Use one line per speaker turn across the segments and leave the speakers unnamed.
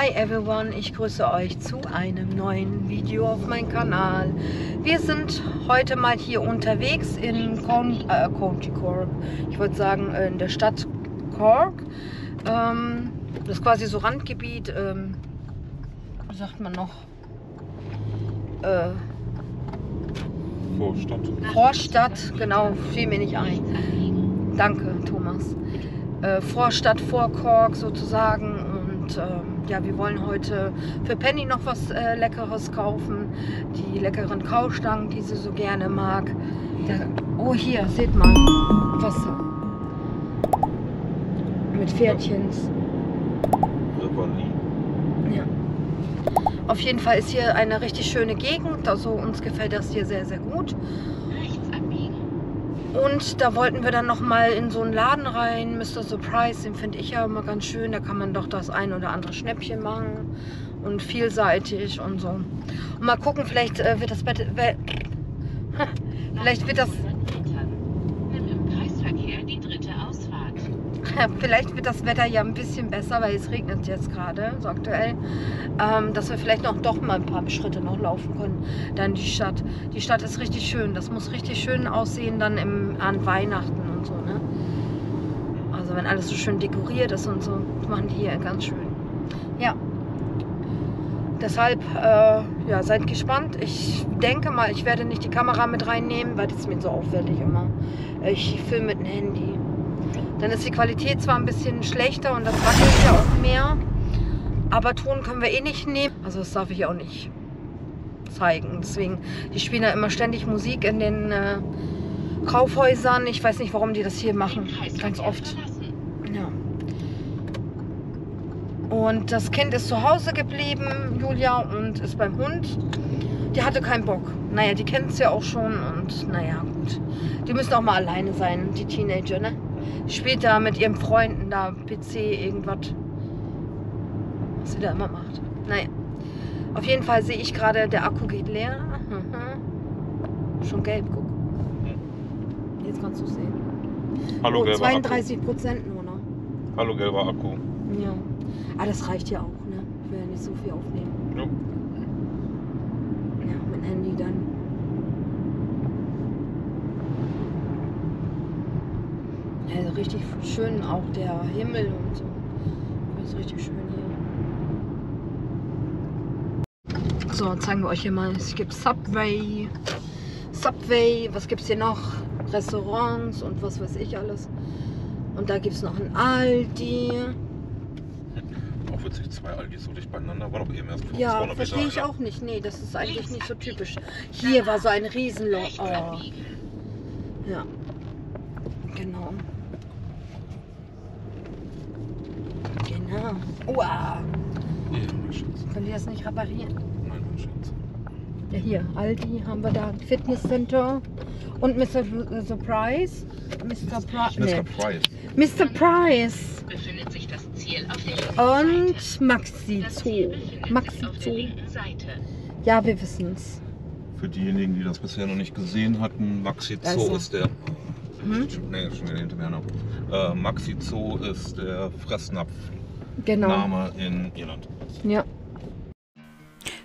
everyone, ich grüße euch zu einem neuen Video auf meinem Kanal. Wir sind heute mal hier unterwegs in Con äh, County Cork. Ich wollte sagen in der Stadt Cork. Ähm, das ist quasi so Randgebiet, ähm, wie sagt man noch? Äh,
Vorstadt.
Vorstadt, genau, fiel mir nicht ein. Danke, Thomas. Äh, Vorstadt vor Cork sozusagen. Und ähm, ja, wir wollen heute für Penny noch was äh, Leckeres kaufen. Die leckeren Kaustangen, die sie so gerne mag. Da, oh, hier, seht mal. Wasser. Mit Pferdchens. Ja. Auf jeden Fall ist hier eine richtig schöne Gegend. Also uns gefällt das hier sehr, sehr gut. Und da wollten wir dann noch mal in so einen Laden rein, Mr. Surprise, den finde ich ja immer ganz schön. Da kann man doch das ein oder andere Schnäppchen machen und vielseitig und so. Und mal gucken, vielleicht äh, wird das Bett, vielleicht wird das, vielleicht wird das Wetter ja ein bisschen besser, weil es regnet jetzt gerade, so aktuell, ähm, dass wir vielleicht noch doch mal ein paar Schritte noch laufen können. Dann die Stadt. Die Stadt ist richtig schön. Das muss richtig schön aussehen dann im, an Weihnachten und so, ne? Also wenn alles so schön dekoriert ist und so, machen die hier ganz schön. Ja. Deshalb, äh, ja, seid gespannt. Ich denke mal, ich werde nicht die Kamera mit reinnehmen, weil das ist mir so aufwendig immer. Ich filme mit dem Handy. Dann ist die Qualität zwar ein bisschen schlechter und das wackelt ja auch mehr, aber Ton können wir eh nicht nehmen. Also das darf ich auch nicht zeigen. Deswegen, die spielen ja immer ständig Musik in den äh, Kaufhäusern. Ich weiß nicht, warum die das hier machen. Ganz oft. Ja. Und das Kind ist zu Hause geblieben, Julia, und ist beim Hund. Die hatte keinen Bock. Naja, die kennt es ja auch schon und naja, gut. Die müssen auch mal alleine sein, die Teenager, ne? Da mit ihren Freunden da PC irgendwas. Was sie da immer macht. Naja. Auf jeden Fall sehe ich gerade, der Akku geht leer. Mhm. Schon gelb, guck. Jetzt kannst du sehen.
Hallo
oh,
gelber Akku.
32 Prozent nur noch.
Hallo gelber Akku.
Ja. Ah, das reicht ja auch, ne? Ich will ja nicht so viel aufnehmen.
Ja.
Ja, mit dem Handy dann. Ja, also richtig schön auch der Himmel und so. Das ist richtig schön hier. So, zeigen wir euch hier mal. Es gibt Subway. Subway, was gibt's hier noch? Restaurants und was weiß ich alles. Und da gibt es noch ein Aldi.
Auch witzig, zwei Algis so dicht beieinander. War doch eben erst 200
Ja, verstehe ich auch nicht. Nee, das ist eigentlich nicht so typisch. Hier war so ein Riesenloch. Oh, ja. Genau. Genau. Uah.
Nee, mein Schatz.
Können die das nicht reparieren?
Nein, mein Schatz.
Ja, hier, Aldi haben wir da. Fitnesscenter. Und Mr. Surprise. Mr. Price.
Mr.
Nee.
Price.
Mr. Price.
Befindet sich das Ziel auf der linken
Und. Maxi Zoo. Maxi
auf der
Zoo.
linken Seite.
Ja, wir wissen's.
Für diejenigen, die das bisher noch nicht gesehen hatten, Maxi Zoo
Also.
ist der.
Hm?
Nee, schon wieder hinter mir noch. Äh, Maxi Zoo ist der Fressnapf-Name
Genau.
in Irland.
Ja.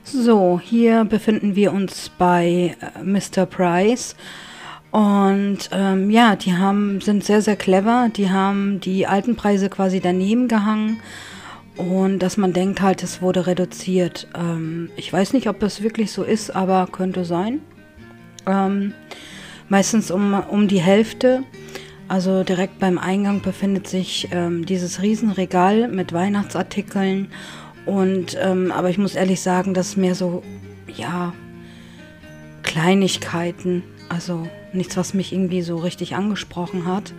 So, hier befinden wir uns bei äh, Mr. Price. Und ähm, ja, die haben, sind sehr, sehr clever. Die haben die alten Preise quasi daneben gehangen. Und dass man denkt halt, es wurde reduziert. Ähm, ich weiß nicht, ob das wirklich so ist, aber könnte sein. Ähm, meistens um, um die Hälfte. Also direkt beim Eingang befindet sich ähm, dieses Riesenregal mit Weihnachtsartikeln. Und ähm, aber ich muss ehrlich sagen, das ist mehr so, ja, Kleinigkeiten. Also nichts, was mich irgendwie so richtig angesprochen hat.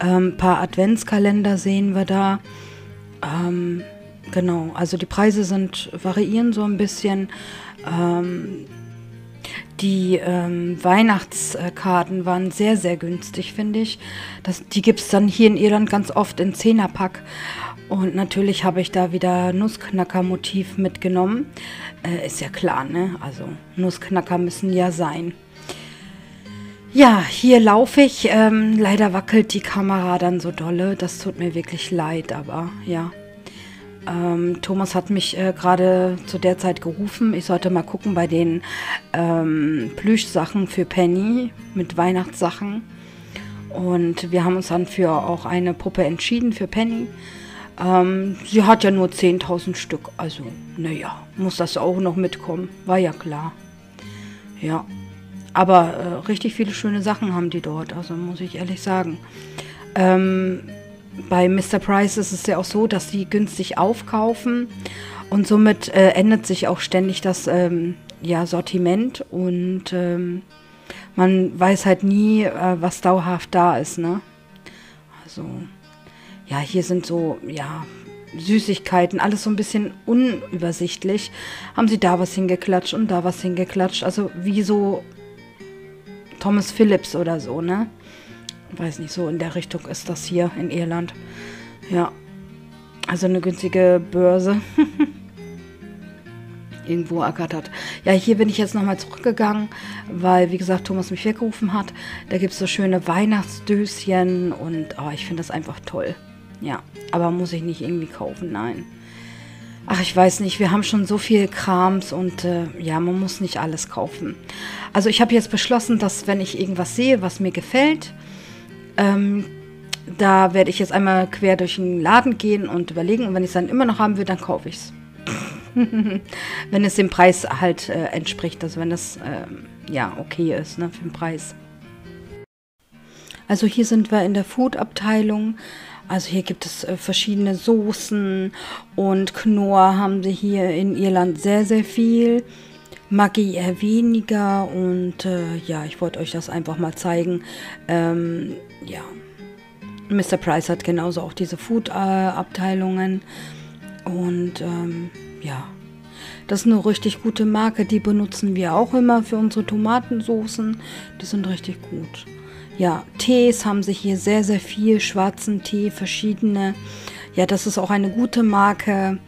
Ähm, ein paar Adventskalender sehen wir da. Ähm, genau, also die Preise sind variieren so ein bisschen. Die ähm, Weihnachtskarten waren sehr, sehr günstig, finde ich. Das, die gibt es dann hier in Irland ganz oft in Zehnerpack. Und natürlich habe ich da wieder Nussknacker-Motiv mitgenommen. Äh, ist ja klar, ne? Also Nussknacker müssen ja sein. Ja, hier laufe ich. Ähm, leider wackelt die Kamera dann so dolle. Das tut mir wirklich leid, aber ja. Ähm, Thomas hat mich äh, gerade zu der Zeit gerufen. Ich sollte mal gucken bei den ähm, Plüschsachen für Penny mit Weihnachtssachen. Und wir haben uns dann für auch eine Puppe entschieden für Penny. Ähm, sie hat ja nur 10.000 Stück. Also, naja, muss das auch noch mitkommen. War ja klar. Ja. Aber äh, richtig viele schöne Sachen haben die dort. Also, muss ich ehrlich sagen. Ähm, bei Mr. Price ist es ja auch so, dass sie günstig aufkaufen und somit äh, ändert sich auch ständig das ähm, ja, Sortiment und ähm, man weiß halt nie, äh, was dauerhaft da ist, ne? Also, ja, hier sind so, ja, Süßigkeiten, alles so ein bisschen unübersichtlich. Haben sie da was hingeklatscht und da was hingeklatscht. Also wie so Thomas Phillips oder so, ne? Weiß nicht, so in der Richtung ist das hier in Irland. Ja, also eine günstige Börse. Irgendwo ergattert. Ja, hier bin ich jetzt nochmal zurückgegangen, weil, wie gesagt, Thomas mich weggerufen hat. Da gibt es so schöne Weihnachtsdöschen und oh, ich finde das einfach toll. Ja, aber muss ich nicht irgendwie kaufen, nein. Ach, ich weiß nicht, wir haben schon so viel Krams und äh, ja, man muss nicht alles kaufen. Also ich habe jetzt beschlossen, dass wenn ich irgendwas sehe, was mir gefällt, ähm, da werde ich jetzt einmal quer durch den Laden gehen und überlegen. Und wenn ich es dann immer noch haben will, dann kaufe ich es. wenn es dem Preis halt äh, entspricht, also wenn es äh, ja okay ist ne, für den Preis. Also hier sind wir in der Food-Abteilung. Also hier gibt es äh, verschiedene Soßen und Knorr haben sie hier in Irland sehr, sehr viel. Maggi eher weniger und äh, ja, ich wollte euch das einfach mal zeigen. Ähm, ja, Mr. Price hat genauso auch diese Food-Abteilungen und ähm, ja, das ist eine richtig gute Marke, die benutzen wir auch immer für unsere Tomatensoßen. Die sind richtig gut. Ja, Tees haben sie hier sehr, sehr viel, schwarzen Tee, verschiedene. Ja, das ist auch eine gute Marke.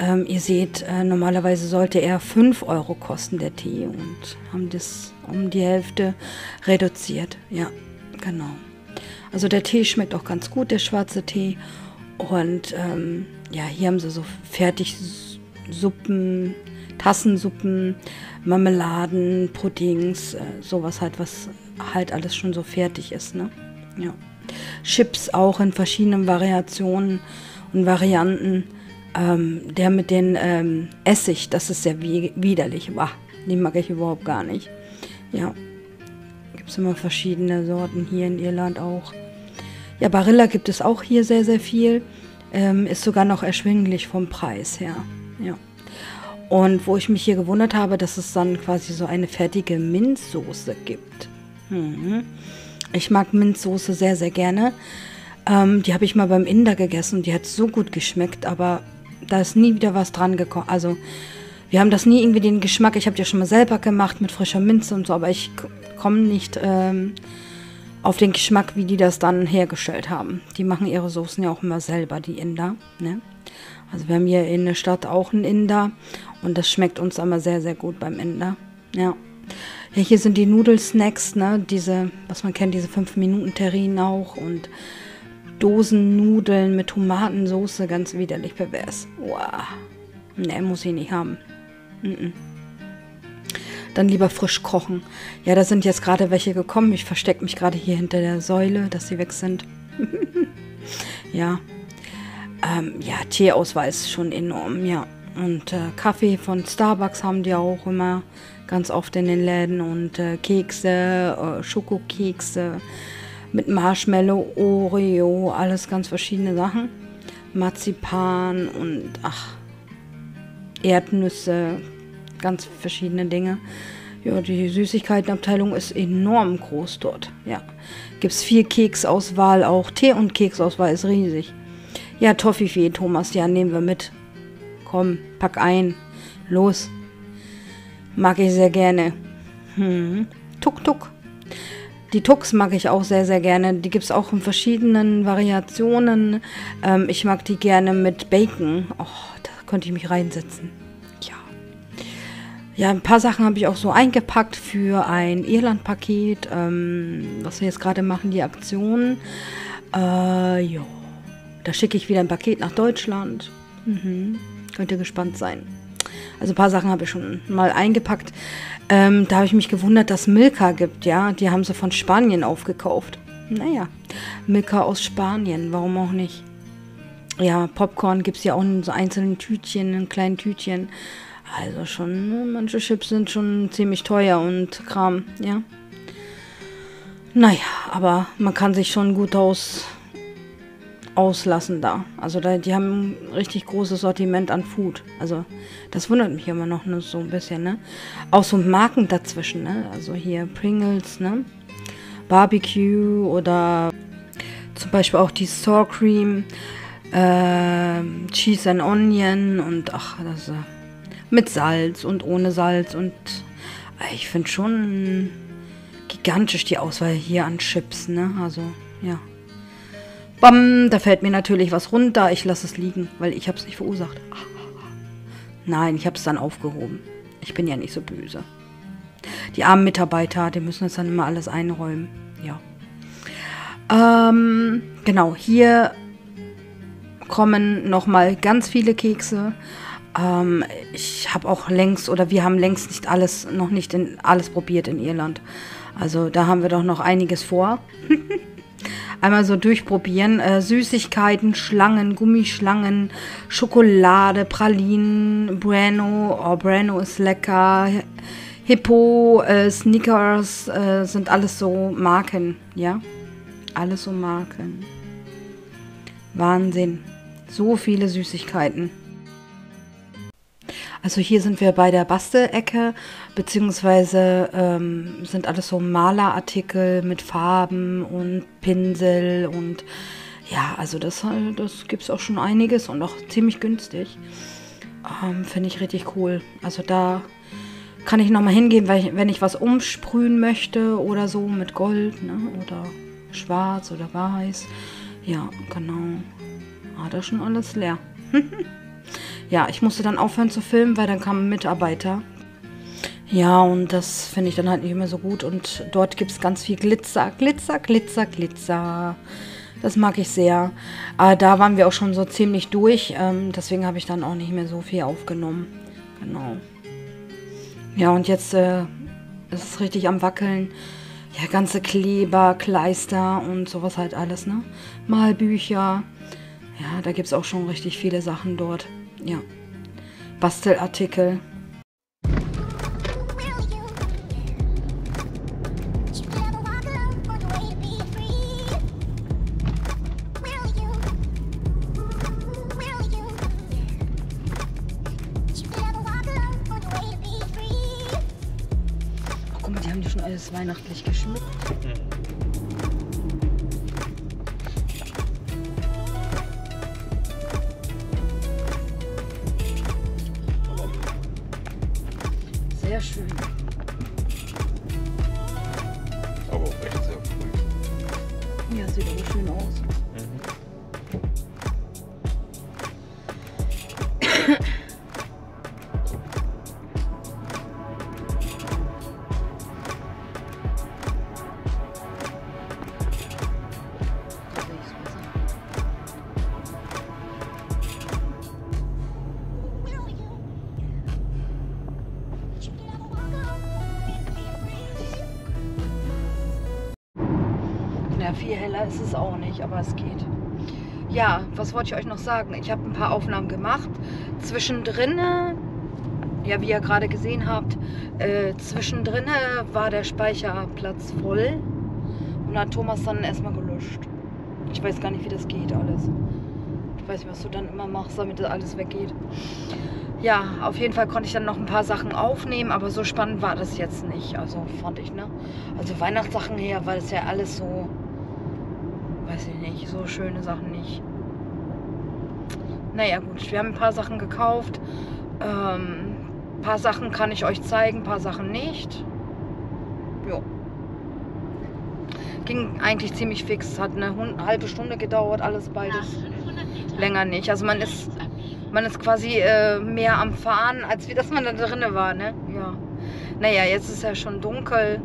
Ähm, ihr seht, äh, normalerweise sollte er 5 Euro kosten, der Tee, und haben das um die Hälfte reduziert. Ja, genau. Also der Tee schmeckt auch ganz gut, der schwarze Tee. Und ähm, ja, hier haben sie so fertig Suppen, Tassensuppen, Marmeladen, Puddings, äh, sowas halt, was halt alles schon so fertig ist, ne? Ja. Chips auch in verschiedenen Variationen und Varianten. Ähm, der mit den ähm, Essig, das ist sehr widerlich. Bah, den mag ich überhaupt gar nicht. Ja, gibt es immer verschiedene Sorten hier in Irland auch. Ja, Barilla gibt es auch hier sehr, sehr viel. Ähm, ist sogar noch erschwinglich vom Preis her. Ja. Und wo ich mich hier gewundert habe, dass es dann quasi so eine fertige Minzsoße gibt. Mhm. Ich mag Minzsoße sehr, sehr gerne. Ähm, die habe ich mal beim Inder gegessen. Die hat so gut geschmeckt, aber da ist nie wieder was dran gekommen. Also wir haben das nie irgendwie den Geschmack. Ich habe ja schon mal selber gemacht mit frischer Minze und so, aber ich komme nicht ähm, auf den Geschmack, wie die das dann hergestellt haben. Die machen ihre Soßen ja auch immer selber, die Inder. Ne? Also wir haben hier in der Stadt auch einen Inder und das schmeckt uns immer sehr, sehr gut beim Inder. Ja. Ja, hier sind die Nudelsnacks, ne? Diese, was man kennt, diese 5-Minuten-Terrinen auch und Dosennudeln mit Tomatensauce, ganz widerlich pervers. Wow. Ne, muss ich nicht haben. Mm -mm. Dann lieber frisch kochen. Ja, da sind jetzt gerade welche gekommen. Ich verstecke mich gerade hier hinter der Säule, dass sie weg sind. ja. Ähm, ja, Teeauswahl ist schon enorm, ja. Und äh, Kaffee von Starbucks haben die auch immer ganz oft in den Läden. Und äh, Kekse, äh, Schokokekse mit Marshmallow, Oreo, alles ganz verschiedene Sachen. Marzipan und ach, Erdnüsse, ganz verschiedene Dinge. Ja, die Süßigkeitenabteilung ist enorm groß dort. Ja, gibt es viel Keksauswahl, auch Tee- und Keksauswahl ist riesig. Ja, Toffifee, Thomas, ja, nehmen wir mit. Komm, pack ein. Los. Mag ich sehr gerne. Hm. Tuk, tuk. Die Tux mag ich auch sehr, sehr gerne. Die gibt es auch in verschiedenen Variationen. Ähm, ich mag die gerne mit Bacon. Oh, da könnte ich mich reinsetzen. Ja. Ja, ein paar Sachen habe ich auch so eingepackt für ein Irland-Paket. Ähm, was wir jetzt gerade machen, die Aktion. Äh, ja. Da schicke ich wieder ein Paket nach Deutschland. Mhm. Könnt ihr gespannt sein. Also ein paar Sachen habe ich schon mal eingepackt. Ähm, da habe ich mich gewundert, dass Milka gibt, ja. Die haben sie von Spanien aufgekauft. Naja, Milka aus Spanien, warum auch nicht? Ja, Popcorn gibt es ja auch in so einzelnen Tütchen, in kleinen Tütchen. Also schon, ne, manche Chips sind schon ziemlich teuer und Kram, ja. Naja, aber man kann sich schon gut aus, auslassen da. Also da, die haben ein richtig großes Sortiment an Food. Also das wundert mich immer noch ne, so ein bisschen, ne? Auch so Marken dazwischen, ne? Also hier Pringles, ne? Barbecue oder zum Beispiel auch die Sour Cream, äh, Cheese and Onion und ach, das äh, mit Salz und ohne Salz und äh, ich finde schon gigantisch die Auswahl hier an Chips, ne? Also, ja. Bam, da fällt mir natürlich was runter. Ich lasse es liegen, weil ich habe es nicht verursacht. Nein, ich habe es dann aufgehoben. Ich bin ja nicht so böse. Die armen Mitarbeiter, die müssen es dann immer alles einräumen. Ja. Ähm, genau, hier kommen nochmal ganz viele Kekse. Ähm, ich habe auch längst, oder wir haben längst nicht alles, noch nicht in, alles probiert in Irland. Also da haben wir doch noch einiges vor. Einmal so durchprobieren. Äh, Süßigkeiten, Schlangen, Gummischlangen, Schokolade, Pralinen, Brano. Oh, Brano ist lecker. Hippo, äh, Snickers äh, sind alles so Marken, ja? Alles so Marken. Wahnsinn. So viele Süßigkeiten. Also hier sind wir bei der Bastelecke, beziehungsweise ähm, sind alles so Malerartikel mit Farben und Pinsel und ja, also das, das gibt es auch schon einiges und auch ziemlich günstig. Ähm, Finde ich richtig cool. Also da kann ich nochmal hingehen, weil ich, wenn ich was umsprühen möchte oder so mit Gold ne, oder schwarz oder weiß. Ja, genau. Ah, da ist schon alles leer. ja, ich musste dann aufhören zu filmen, weil dann kam ein Mitarbeiter. Ja, und das finde ich dann halt nicht mehr so gut. Und dort gibt es ganz viel Glitzer, Glitzer, Glitzer, Glitzer. Das mag ich sehr. Aber da waren wir auch schon so ziemlich durch. Ähm, deswegen habe ich dann auch nicht mehr so viel aufgenommen. Genau. Ja, und jetzt äh, ist es richtig am Wackeln. Ja, ganze Kleber, Kleister und sowas halt alles, ne? Malbücher. Ja, da gibt es auch schon richtig viele Sachen dort. Ja. Bastelartikel. Sieht aber schön aus. Was wollte ich euch noch sagen? Ich habe ein paar Aufnahmen gemacht. Zwischendrin, ja, wie ihr gerade gesehen habt, äh, zwischendrin war der Speicherplatz voll. Und hat Thomas dann erstmal gelöscht. Ich weiß gar nicht, wie das geht alles. Ich weiß nicht, was du dann immer machst, damit das alles weggeht. Ja, auf jeden Fall konnte ich dann noch ein paar Sachen aufnehmen, aber so spannend war das jetzt nicht. Also fand ich, ne? Also Weihnachtssachen her war das ja alles so, weiß ich nicht, so schöne Sachen nicht. Naja, gut, wir haben ein paar Sachen gekauft. Ähm, ein paar Sachen kann ich euch zeigen, ein paar Sachen nicht. Jo. Ging eigentlich ziemlich fix, hat eine halbe Stunde gedauert, alles beides.
500 Metern
Länger nicht. Also man ist man ist quasi äh, mehr am Fahren, als wie dass man da drinne war, ne? Ja. Naja, jetzt ist ja schon dunkel.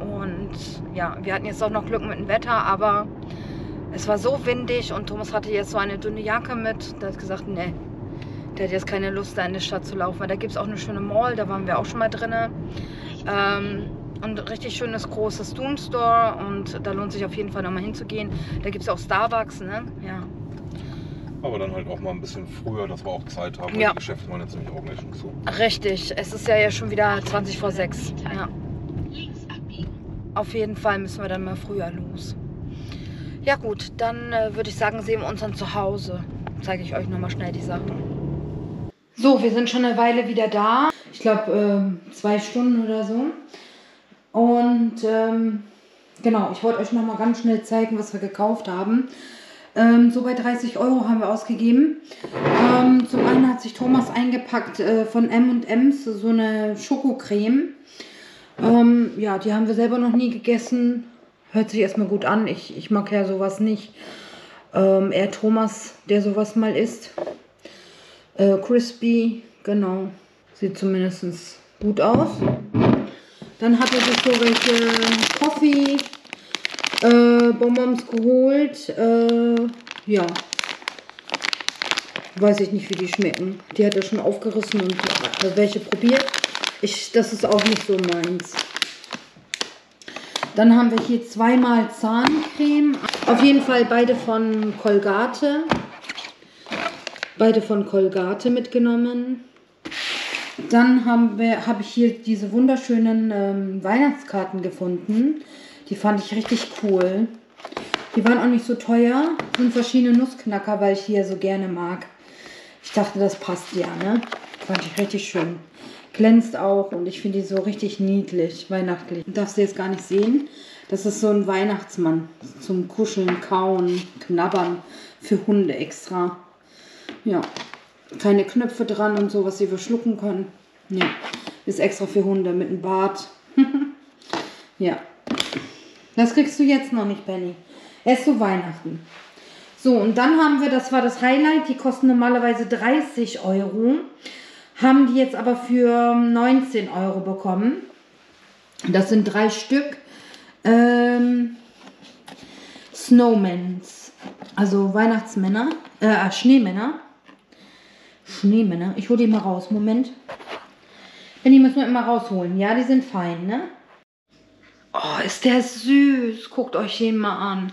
Und ja, wir hatten jetzt auch noch Glück mit dem Wetter, aber Es war so windig und Thomas hatte jetzt so eine dünne Jacke mit. Der hat gesagt, nee, der hat jetzt keine Lust, da in die Stadt zu laufen. Weil da gibt es auch eine schöne Mall, da waren wir auch schon mal drin. Ähm, und ein richtig schönes großes Doom Store und da lohnt sich auf jeden Fall nochmal hinzugehen. Da gibt es auch Starbucks, ne? Ja.
Aber dann halt auch mal ein bisschen früher, dass wir auch Zeit haben,
Ja.
die Geschäfte waren jetzt nämlich auch gleich schon zu.
Richtig, es ist ja, ja schon wieder 20 vor 6. Ja.
Links abbiegen.
Auf jeden Fall müssen wir dann mal früher los. Ja gut, dann äh, würde ich sagen, sehen wir uns dann zu Hause. Zeige ich euch nochmal schnell die Sachen. So, wir sind schon eine Weile wieder da. Ich glaube zwei Stunden oder so. Und ähm, genau, ich wollte euch nochmal ganz schnell zeigen, was wir gekauft haben. Ähm, so bei 30 Euro haben wir ausgegeben. Ähm, zum einen hat sich Thomas eingepackt äh, von M&M's so eine Schokocreme. Ähm, ja, die haben wir selber noch nie gegessen. Hört sich erstmal gut an. Ich, ich mag ja sowas nicht. Ähm, eher Thomas, der sowas mal isst. Äh, crispy, genau. Sieht zumindest gut aus. Dann hat er sich so welche Coffee äh, Bonbons geholt. Äh, ja. Weiß ich nicht, wie die schmecken. Die hat er schon aufgerissen und äh, welche probiert. Ich, das ist auch nicht so meins. Dann haben wir hier zweimal Zahncreme. Auf jeden Fall beide von Colgate. Beide von Colgate mitgenommen. Dann habe ich hier diese wunderschönen ähm, Weihnachtskarten gefunden. Die fand ich richtig cool. Die waren auch nicht so teuer. Sind verschiedene Nussknacker, weil ich ja so gerne mag. Ich dachte, das passt ja, ne? Fand ich richtig schön. Glänzt auch und ich finde die so richtig niedlich, weihnachtlich. Darfst du jetzt gar nicht sehen. Das ist so ein Weihnachtsmann zum Kuscheln, Kauen, Knabbern für Hunde extra. Ja, keine Knöpfe dran und so, was sie verschlucken können. Ja, ist extra für Hunde mit einem Bart. ja, das kriegst du jetzt noch nicht, Penny. Erst zu Weihnachten. So, und dann haben wir, das war das Highlight, die kosten normalerweise 30 Euro. Haben die jetzt aber für 19 Euro bekommen. Das sind drei Stück. Ähm, Snowmans. Also Weihnachtsmänner. Äh, Schneemänner. Schneemänner. Ich hole die mal raus. Moment. Wenn die müssen wir immer rausholen. Ja, die sind fein, ne? Oh, ist der süß. Guckt euch den mal an.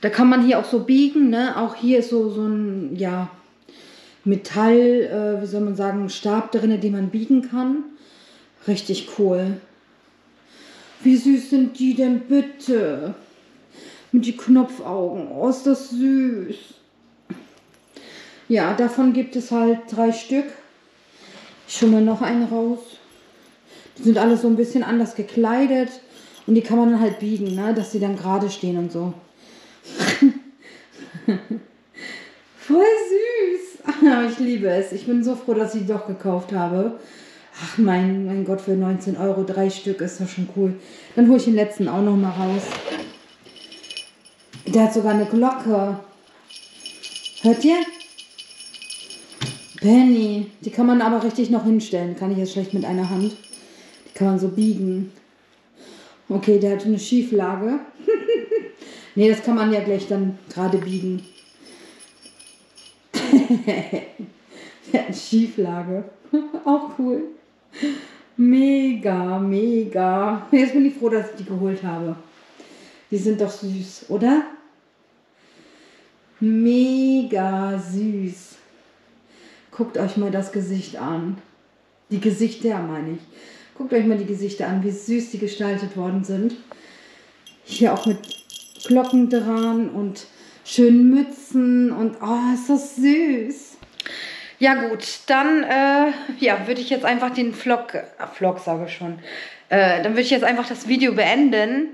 Da kann man hier auch so biegen, ne? Auch hier ist so, so ein, ja, Metall, äh, wie soll man sagen, Stab drin, den man biegen kann. Richtig cool. Wie süß sind die denn bitte? Mit die Knopfaugen. Oh, ist das süß. Ja, davon gibt es halt drei Stück. Ich hole mal noch einen raus. Die sind alle so ein bisschen anders gekleidet. Und die kann man dann halt biegen, ne? dass sie dann gerade stehen und so. Voll süß. Aber ich liebe es. Ich bin so froh, dass ich doch gekauft habe. Ach mein, mein Gott, für 19 Euro drei Stück ist doch schon cool. Dann hole ich den letzten auch noch mal raus. Der hat sogar eine Glocke. Hört ihr? Penny. Die kann man aber richtig noch hinstellen. Kann ich jetzt schlecht mit einer Hand. Die kann man so biegen. Okay, der hat eine Schieflage. nee, das kann man ja gleich dann gerade biegen. eine Schieflage. Auch cool. Mega, mega. Jetzt bin ich froh, dass ich die geholt habe. Die sind doch süß, oder? Mega süß. Guckt euch mal das Gesicht an. Die Gesichter meine ich. Guckt euch mal die Gesichter an, wie süß die gestaltet worden sind. Hier auch mit Glocken dran und schönen Mützen und oh, ist das süß. Ja gut, dann äh, ja, würde ich jetzt einfach den Vlog, äh, Vlog sage ich schon, äh, dann würde ich jetzt einfach das Video beenden.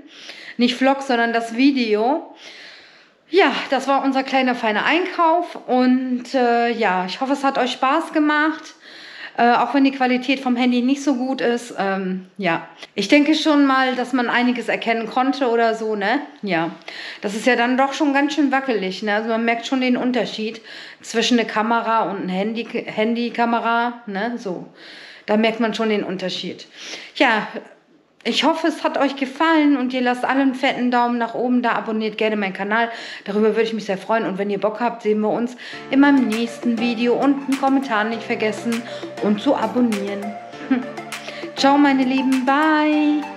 Nicht Vlog, sondern das Video. Ja, das war unser kleiner feiner Einkauf und äh, ja, ich hoffe, es hat euch Spaß gemacht. Äh, auch wenn die Qualität vom Handy nicht so gut ist. Ähm, ja, ich denke schon mal, dass man einiges erkennen konnte oder so, ne? Ja, das ist ja dann doch schon ganz schön wackelig, ne? Also man merkt schon den Unterschied zwischen eine Kamera und eine Handy Handykamera, ne? So, da merkt man schon den Unterschied. Ja, Ich hoffe, es hat euch gefallen und ihr lasst alle einen fetten Daumen nach oben da, abonniert gerne meinen Kanal. Darüber würde ich mich sehr freuen. Und wenn ihr Bock habt, sehen wir uns in meinem nächsten Video. Und einen Kommentar nicht vergessen und zu abonnieren. Ciao, meine Lieben. Bye.